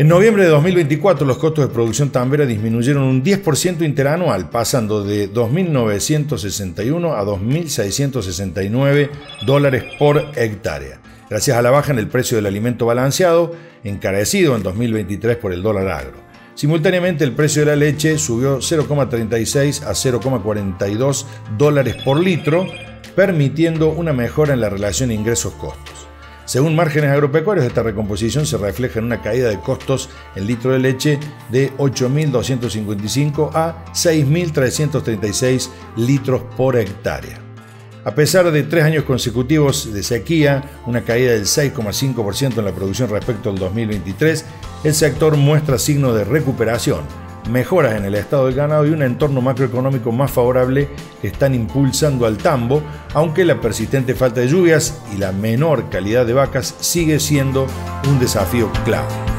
En noviembre de 2024 los costos de producción tambera disminuyeron un 10% interanual, pasando de 2.961 a 2.669 dólares por hectárea, gracias a la baja en el precio del alimento balanceado, encarecido en 2023 por el dólar agro. Simultáneamente el precio de la leche subió 0,36 a 0,42 dólares por litro, permitiendo una mejora en la relación ingresos-costos. Según márgenes agropecuarios, esta recomposición se refleja en una caída de costos en litro de leche de 8.255 a 6.336 litros por hectárea. A pesar de tres años consecutivos de sequía, una caída del 6,5% en la producción respecto al 2023, el sector muestra signos de recuperación, mejoras en el estado del ganado y un entorno macroeconómico más favorable que están impulsando al tambo, aunque la persistente falta de lluvias y la menor calidad de vacas sigue siendo un desafío clave.